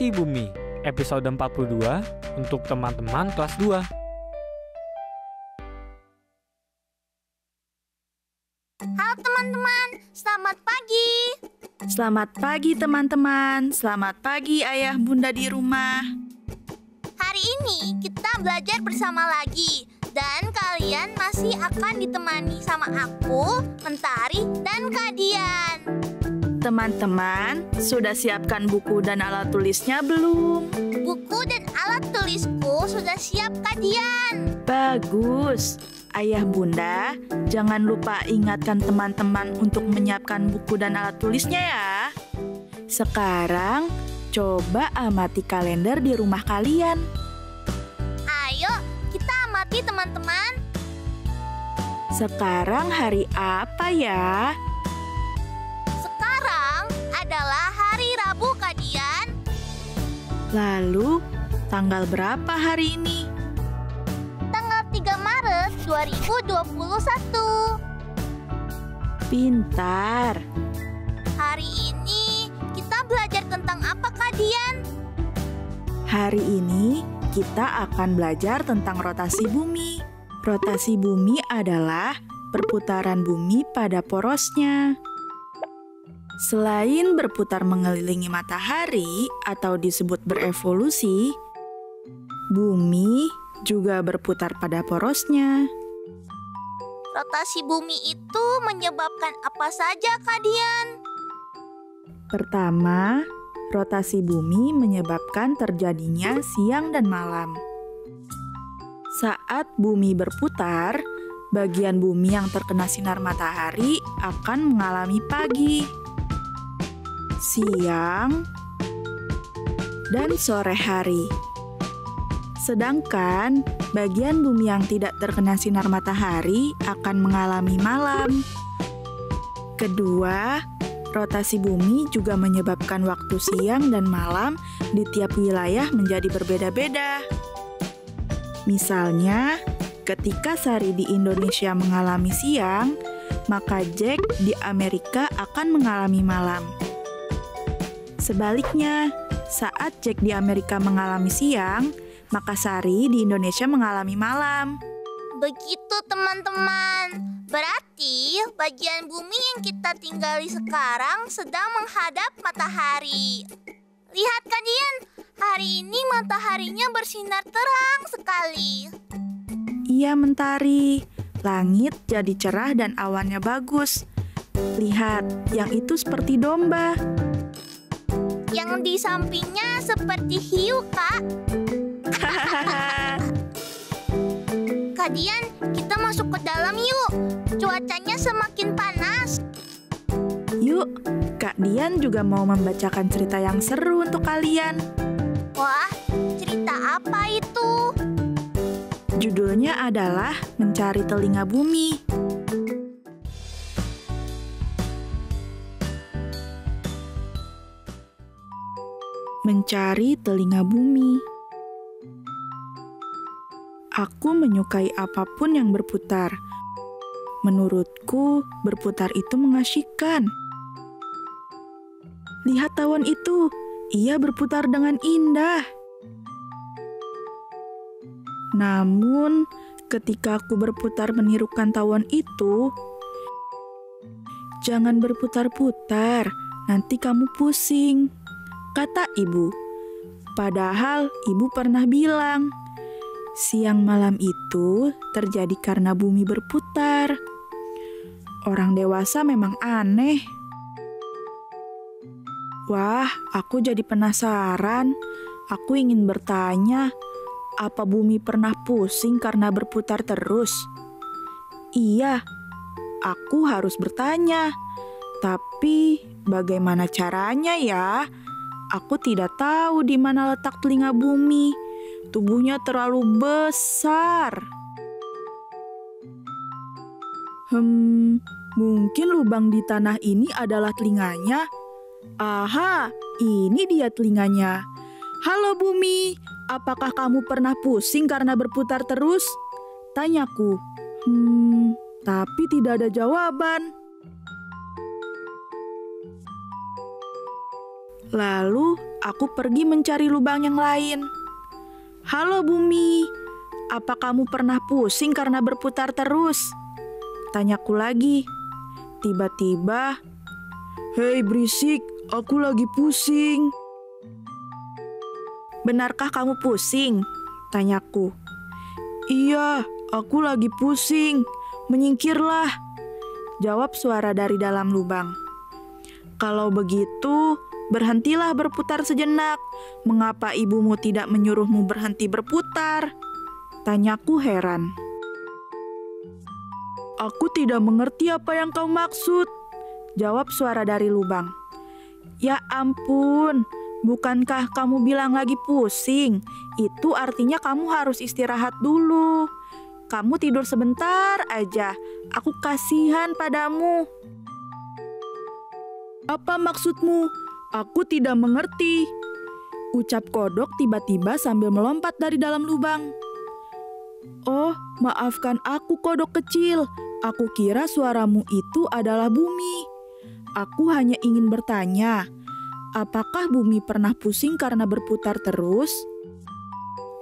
Rotasi Bumi, episode 42 untuk teman-teman kelas 2. Halo teman-teman, selamat pagi. Selamat pagi teman-teman, selamat pagi ayah bunda di rumah. Hari ini kita belajar bersama lagi dan kalian masih akan ditemani sama aku, Mentari, dan Kadian. Teman-teman, sudah siapkan buku dan alat tulisnya belum? Buku dan alat tulisku sudah siap, Kadian. Bagus. Ayah bunda, jangan lupa ingatkan teman-teman untuk menyiapkan buku dan alat tulisnya ya. Sekarang, coba amati kalender di rumah kalian. Ayo, kita amati teman-teman. Sekarang hari apa ya? Lalu, tanggal berapa hari ini? Tanggal 3 Maret 2021. Pintar. Hari ini kita belajar tentang apa, Kadian? Hari ini kita akan belajar tentang rotasi bumi. Rotasi bumi adalah perputaran bumi pada porosnya. Selain berputar mengelilingi matahari atau disebut berevolusi, bumi juga berputar pada porosnya. Rotasi bumi itu menyebabkan apa saja, Kadian? Pertama, rotasi bumi menyebabkan terjadinya siang dan malam. Saat bumi berputar, bagian bumi yang terkena sinar matahari akan mengalami pagi, siang, dan sore hari. Sedangkan bagian bumi yang tidak terkena sinar matahari akan mengalami malam. Kedua, rotasi bumi juga menyebabkan waktu siang dan malam di tiap wilayah menjadi berbeda-beda. Misalnya, ketika Sari di Indonesia mengalami siang, maka Jack di Amerika akan mengalami malam. Sebaliknya, saat Jack di Amerika mengalami siang, maka Sari di Indonesia mengalami malam. Begitu teman-teman. Berarti bagian bumi yang kita tinggali sekarang sedang menghadap matahari. Lihat kalian, hari ini mataharinya bersinar terang sekali. Iya, Mentari. Langit jadi cerah dan awannya bagus. Lihat, yang itu seperti domba. Yang di sampingnya seperti hiu, Kak. Kadian, kita masuk ke dalam yuk. Cuacanya semakin panas. Yuk, Kak Dian juga mau membacakan cerita yang seru untuk kalian. Wah, cerita apa itu? Judulnya adalah Mencari Telinga Bumi. Mencari telinga bumi. Aku menyukai apa pun yang berputar. Menurutku, berputar itu mengasyikkan. Lihat tawon itu, ia berputar dengan indah. Namun, ketika aku berputar menirukan tawon itu, jangan berputar-putar, nanti kamu pusing, kata ibu. Padahal ibu pernah bilang, siang malam itu terjadi karena bumi berputar. Orang dewasa memang aneh. Wah, aku jadi penasaran. Aku ingin bertanya, apa bumi pernah pusing karena berputar terus? Iya, aku harus bertanya. Tapi bagaimana caranya ya? Aku tidak tahu di mana letak telinga bumi. Tubuhnya terlalu besar. Hmm, mungkin lubang di tanah ini adalah telinganya. Aha, ini dia telinganya. Halo bumi, apakah kamu pernah pusing karena berputar terus? Tanyaku. Hmm, tapi tidak ada jawaban. Lalu aku pergi mencari lubang yang lain. Halo bumi, apa kamu pernah pusing karena berputar terus? Tanyaku lagi. Tiba-tiba, Hei berisik, aku lagi pusing. Benarkah kamu pusing? Tanyaku. Iya, aku lagi pusing. Menyingkirlah. Jawab suara dari dalam lubang. Kalau begitu, berhentilah berputar sejenak. Mengapa ibumu tidak menyuruhmu berhenti berputar? Tanyaku heran. Aku tidak mengerti apa yang kau maksud. Jawab suara dari lubang. Ya ampun, bukankah kamu bilang lagi pusing? Itu artinya kamu harus istirahat dulu. Kamu tidur sebentar aja. Aku kasihan padamu. Apa maksudmu? Aku tidak mengerti. Ucap kodok tiba-tiba sambil melompat dari dalam lubang. Oh, maafkan aku kodok kecil. Aku kira suaramu itu adalah bumi. Aku hanya ingin bertanya, apakah bumi pernah pusing karena berputar terus?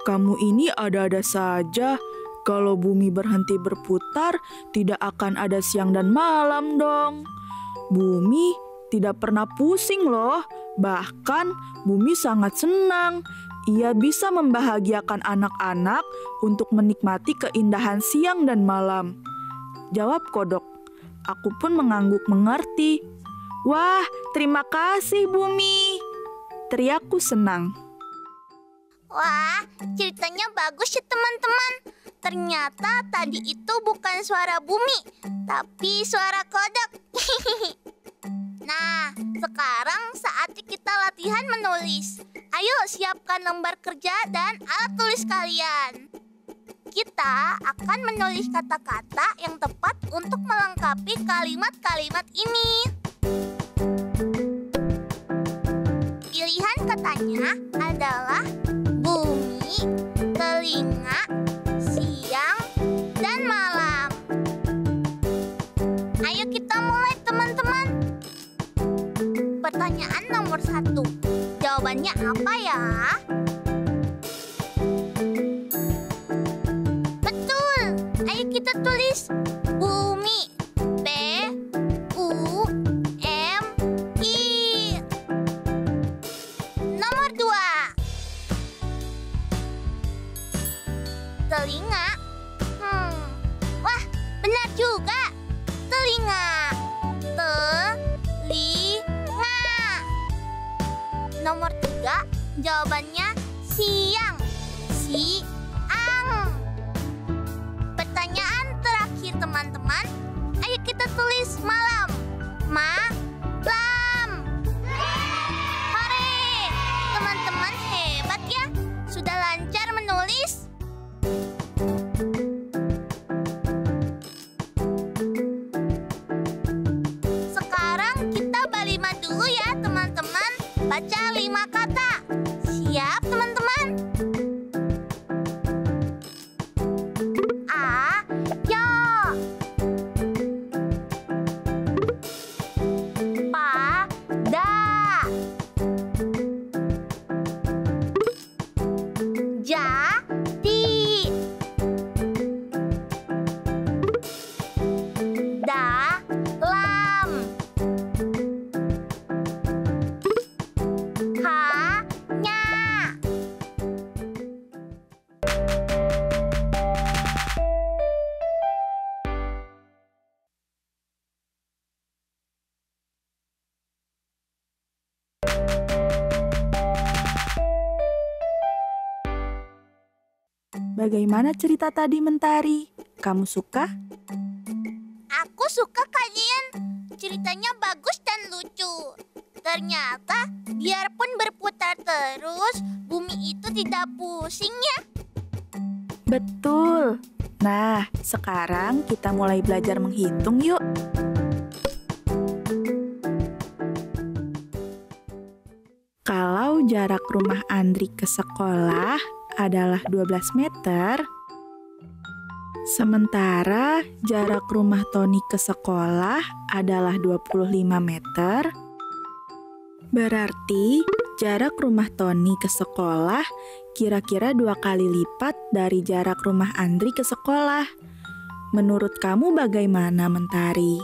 Kamu ini ada-ada saja. Kalau bumi berhenti berputar, tidak akan ada siang dan malam dong. Bumi tidak pernah pusing loh. Bahkan bumi sangat senang. Ia bisa membahagiakan anak-anak untuk menikmati keindahan siang dan malam. Jawab kodok. Aku pun mengangguk mengerti. Wah, terima kasih bumi. Teriakku senang. Wah, ceritanya bagus ya teman-teman. Ternyata tadi itu bukan suara bumi, tapi suara kodok. nah, sekarang saatnya kita latihan menulis. Ayo siapkan lembar kerja dan alat tulis kalian. Kita akan menulis kata-kata yang tepat untuk melengkapi kalimat-kalimat ini. Pilihan katanya adalah bumi, telinga, nomor satu. Jawabannya apa ya? Tiga, jawabannya siang. Bagaimana cerita tadi Mentari? Kamu suka? Aku suka kalian ceritanya bagus dan lucu. Ternyata biarpun berputar terus, bumi itu tidak pusing ya. Betul. Nah, sekarang kita mulai belajar menghitung yuk. Kalau jarak rumah Andri ke sekolah adalah 12 meter, sementara jarak rumah Tony ke sekolah adalah 25 meter, berarti jarak rumah Tony ke sekolah kira-kira dua kali lipat dari jarak rumah Andri ke sekolah. Menurut kamu bagaimana, Mentari?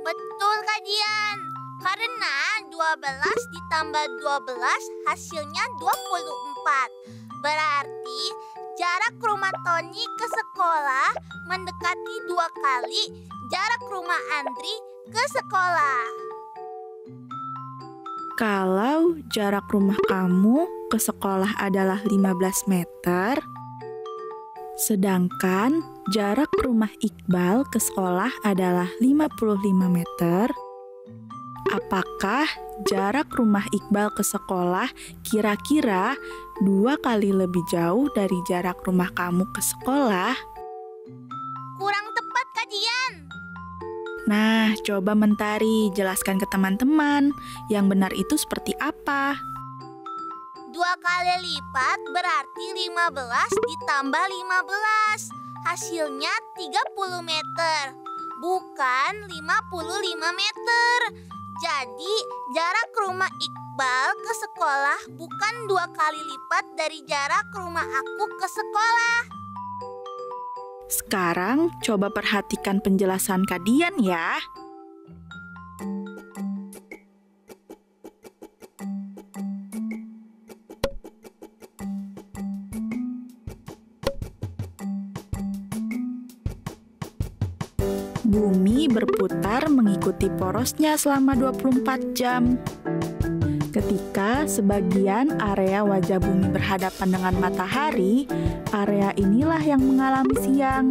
Betul Kak Dian. Karena 12 ditambah 12 hasilnya 24. Berarti jarak rumah Tony ke sekolah mendekati dua kali jarak rumah Andri ke sekolah. Kalau jarak rumah kamu ke sekolah adalah 15 meter, sedangkan jarak rumah Iqbal ke sekolah adalah 55 meter, apakah jarak rumah Iqbal ke sekolah kira-kira dua kali lebih jauh dari jarak rumah kamu ke sekolah? Kurang tepat Kak Dian. Nah, coba Mentari jelaskan ke teman-teman yang benar itu seperti apa. Dua kali lipat berarti 15 ditambah 15. Hasilnya 30 meter. Bukan 55 meter. Jadi jarak rumah Iqbal ke sekolah bukan dua kali lipat dari jarak rumah aku ke sekolah. Sekarang coba perhatikan penjelasan Kadian ya. Berputar mengikuti porosnya selama 24 jam. Ketika sebagian area wajah bumi berhadapan dengan matahari, area inilah yang mengalami siang.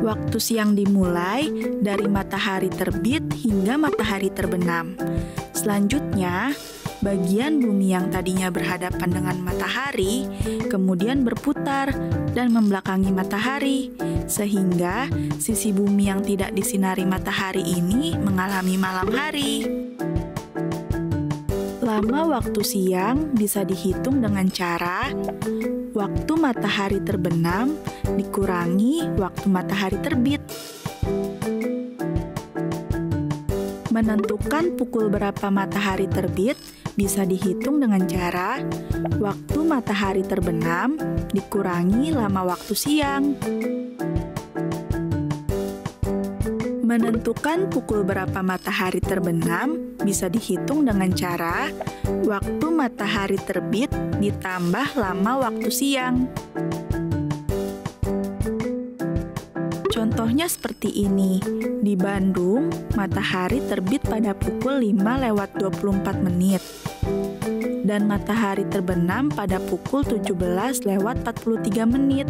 Waktu siang dimulai dari matahari terbit hingga matahari terbenam. Selanjutnya, bagian bumi yang tadinya berhadapan dengan matahari kemudian berputar dan membelakangi matahari, sehingga sisi bumi yang tidak disinari matahari ini mengalami malam hari. Lama waktu siang bisa dihitung dengan cara waktu matahari terbenam dikurangi waktu matahari terbit. Menentukan pukul berapa matahari terbit bisa dihitung dengan cara waktu matahari terbenam dikurangi lama waktu siang. Menentukan pukul berapa matahari terbenam bisa dihitung dengan cara waktu matahari terbit ditambah lama waktu siang. Contohnya seperti ini. Di Bandung, matahari terbit pada pukul 5 lewat 24 menit. Dan matahari terbenam pada pukul 17 lewat 43 menit.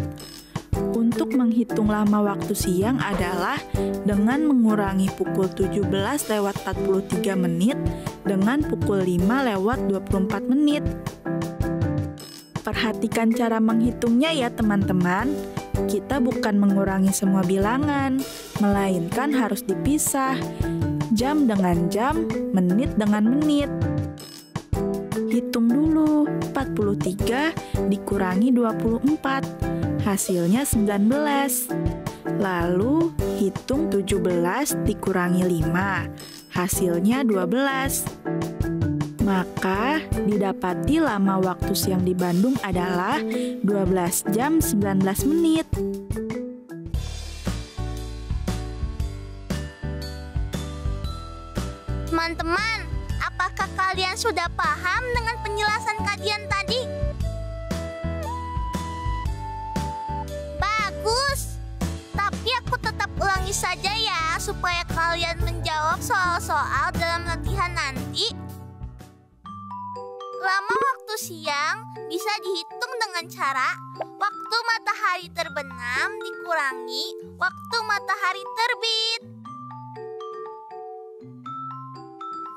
Untuk menghitung lama waktu siang adalah dengan mengurangi pukul 17 lewat 43 menit dengan pukul 5 lewat 24 menit. Perhatikan cara menghitungnya ya teman-teman. Kita bukan mengurangi semua bilangan, melainkan harus dipisah. Jam dengan jam, menit dengan menit. Hitung dulu, 43 dikurangi 24, hasilnya 19. Lalu hitung 17 dikurangi 5, hasilnya 12. Maka didapati lama waktu siang di Bandung adalah 12 jam 19 menit. Teman-teman, apakah kalian sudah paham dengan penjelasan kajian tadi? Bagus. Tapi aku tetap ulangi saja ya supaya kalian menjawab soal-soal dalam latihan nanti. Lama waktu siang bisa dihitung dengan cara waktu matahari terbenam dikurangi waktu matahari terbit.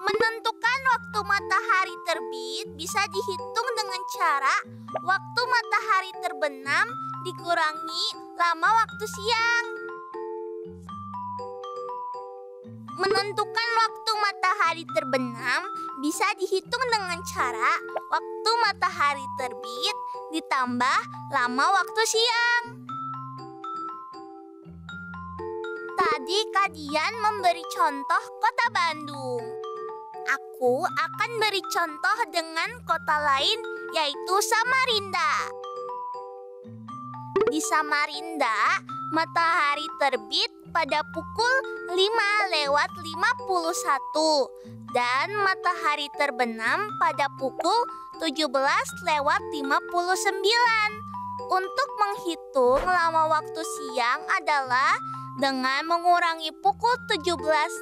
Menentukan waktu matahari terbit bisa dihitung dengan cara waktu matahari terbenam dikurangi lama waktu siang. Menentukan waktu matahari terbenam bisa dihitung dengan cara waktu matahari terbit ditambah lama waktu siang. Tadi kalian memberi contoh kota Bandung. Aku akan beri contoh dengan kota lain yaitu Samarinda. Di Samarinda, matahari terbit pada pukul 5 lewat 51 dan matahari terbenam pada pukul 17 lewat 59. Untuk menghitung lama waktu siang adalah dengan mengurangi pukul 17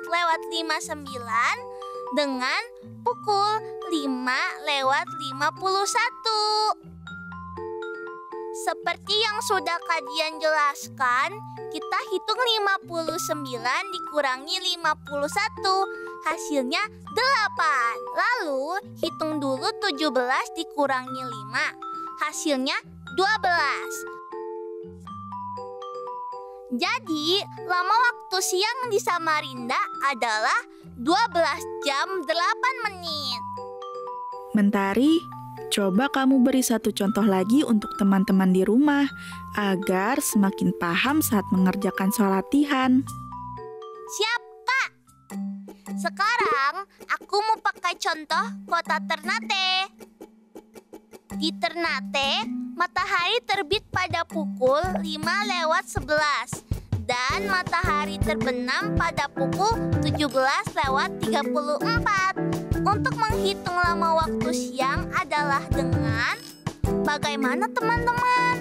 lewat 59 dengan pukul 5 lewat 51. Seperti yang sudah kalian jelaskan, kita hitung 59 dikurangi 51, hasilnya 8. Lalu hitung dulu 17 dikurangi 5, hasilnya 12. Jadi, lama waktu siang di Samarinda adalah 12 jam 8 menit. Mentari, coba kamu beri satu contoh lagi untuk teman-teman di rumah agar semakin paham saat mengerjakan soal latihan. Siap, Kak. Sekarang aku mau pakai contoh kota Ternate. Di Ternate, matahari terbit pada pukul 5 lewat 11 dan matahari terbenam pada pukul 17 lewat 34. Untuk menghitung lama waktu siang adalah dengan bagaimana teman-teman?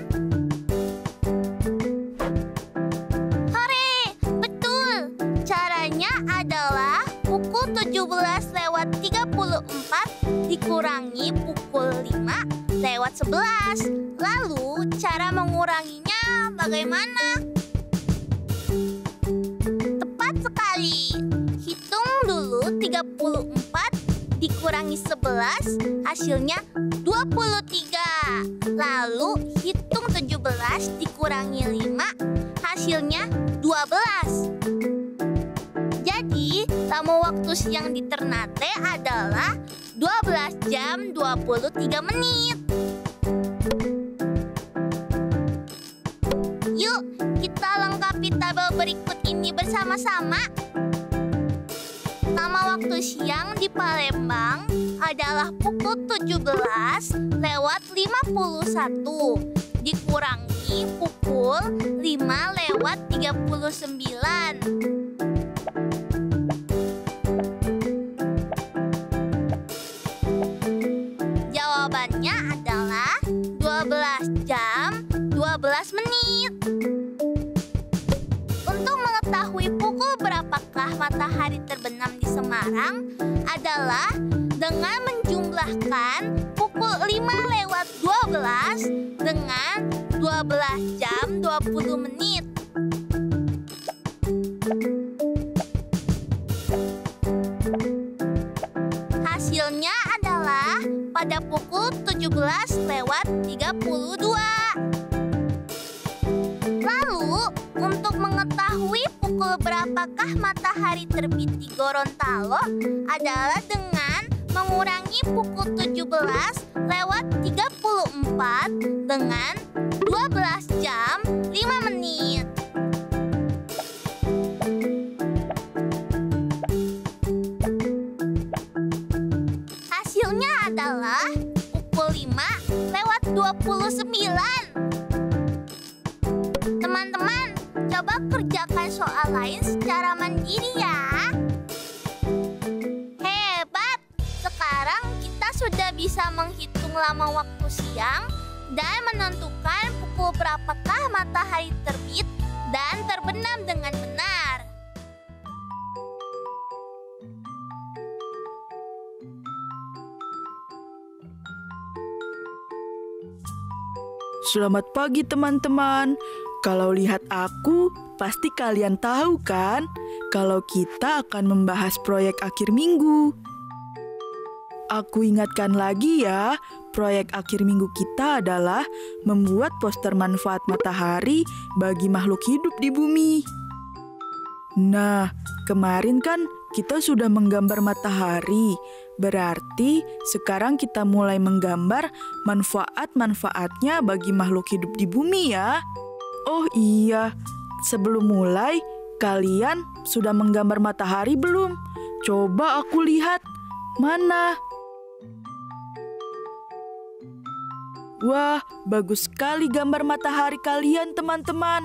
Hore, betul. Caranya adalah pukul 17 lewat 34 dikurangi pukul 5 lewat 11. Lalu cara menguranginya bagaimana? Tepat sekali. Hitung dulu 34 dikurangi 11 hasilnya 23. Lalu hitung 17 dikurangi 5 hasilnya 12. Jadi, lama waktu siang di Ternate adalah 12 jam 23 menit. Yuk, kita lengkapi tabel berikut ini bersama-sama. Waktu siang di Palembang adalah pukul 17 lewat 51 dikurangi pukul 5 lewat 39. Semarang adalah dengan menjumlahkan pukul 5 lewat 12 dengan 12 jam 20 menit. Hasilnya adalah pada pukul 17 lewat 32. Berapakah matahari terbit di Gorontalo adalah dengan mengurangi pukul 17 lewat 34 dengan 12 jam 5 menit. Hasilnya adalah pukul 5 lewat 29. Teman-teman, coba kerjakan soal lain secara mandiri ya. Hebat! Sekarang kita sudah bisa menghitung lama waktu siang dan menentukan pukul berapakah matahari terbit dan terbenam dengan benar. Selamat pagi teman-teman. Kalau lihat aku, pasti kalian tahu kan kalau kita akan membahas proyek akhir minggu. Aku ingatkan lagi ya, proyek akhir minggu kita adalah membuat poster manfaat matahari bagi makhluk hidup di bumi. Nah, kemarin kan kita sudah menggambar matahari. Berarti sekarang kita mulai menggambar manfaat-manfaatnya bagi makhluk hidup di bumi ya. Oh iya, sebelum mulai, kalian sudah menggambar matahari belum? Coba aku lihat. Mana? Wah, bagus sekali gambar matahari kalian, teman-teman.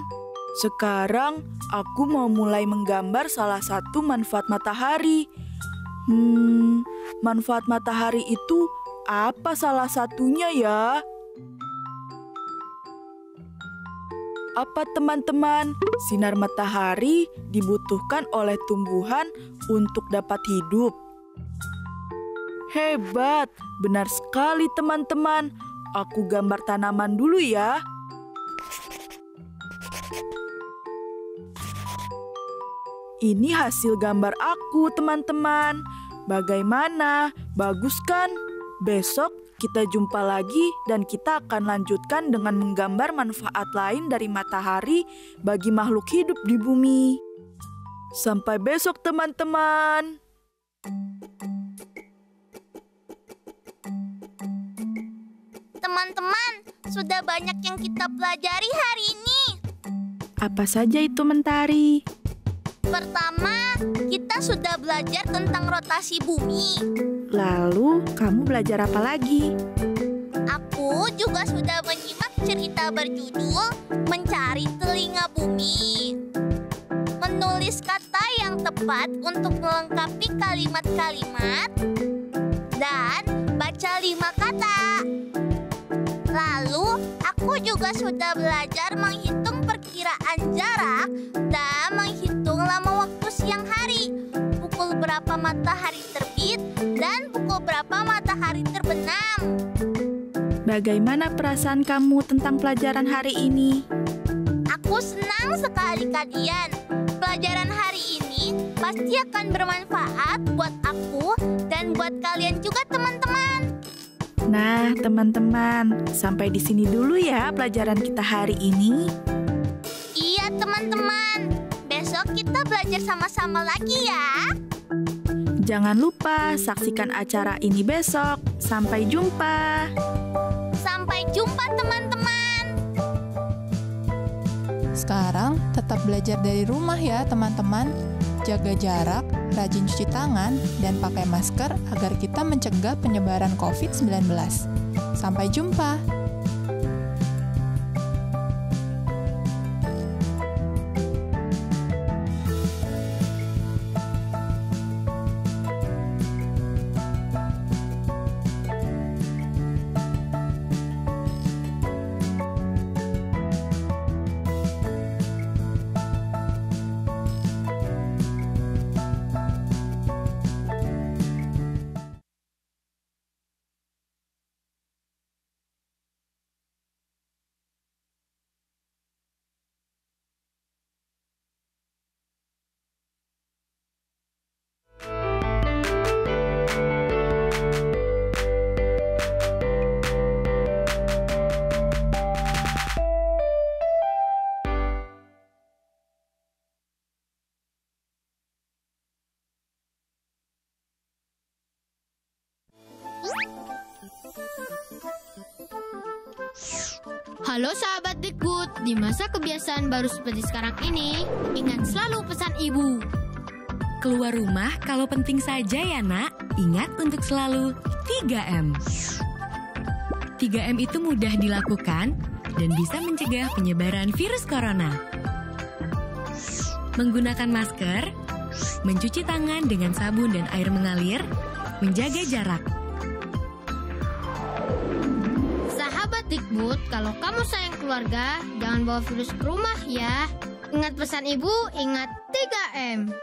Sekarang aku mau mulai menggambar salah satu manfaat matahari. Hmm, manfaat matahari itu apa salah satunya ya? Apa teman-teman, sinar matahari dibutuhkan oleh tumbuhan untuk dapat hidup? Hebat, benar sekali teman-teman. Aku gambar tanaman dulu ya. Ini hasil gambar aku, teman-teman. Bagaimana? Bagus kan? Besok kita jumpa lagi dan kita akan lanjutkan dengan menggambar manfaat lain dari matahari bagi makhluk hidup di bumi. Sampai besok, teman-teman. Teman-teman, sudah banyak yang kita pelajari hari ini. Apa saja itu, Mentari? Pertama, kita sudah belajar tentang rotasi bumi. Lalu, kamu belajar apa lagi? Aku juga sudah menyimak cerita berjudul Mencari Telinga Bumi. Menulis kata yang tepat untuk melengkapi kalimat-kalimat dan baca lima kata. Lalu, aku juga sudah belajar menghitung perkiraan jarak dan menghitung lama waktu siang hari. Pukul berapa matahari terbit dan pukul berapa matahari terbenam. Bagaimana perasaan kamu tentang pelajaran hari ini? Aku senang sekali kalian. Pelajaran hari ini pasti akan bermanfaat buat aku dan buat kalian juga teman-teman. Nah, teman-teman, sampai di sini dulu ya pelajaran kita hari ini. Iya teman-teman, besok kita belajar sama-sama lagi ya. Jangan lupa saksikan acara ini besok. Sampai jumpa. Sampai jumpa teman-teman. Sekarang tetap belajar dari rumah ya teman-teman. Jaga jarak, rajin cuci tangan, dan pakai masker agar kita mencegah penyebaran COVID-19. Sampai jumpa. Halo sahabat Dikbud, di masa kebiasaan baru seperti sekarang ini, ingat selalu pesan ibu. Keluar rumah kalau penting saja ya nak, ingat untuk selalu 3M. 3M itu mudah dilakukan dan bisa mencegah penyebaran virus corona. Menggunakan masker, mencuci tangan dengan sabun dan air mengalir, menjaga jarak. Dikbud, kalau kamu sayang keluarga, jangan bawa virus ke rumah ya. Ingat pesan ibu, ingat 3M.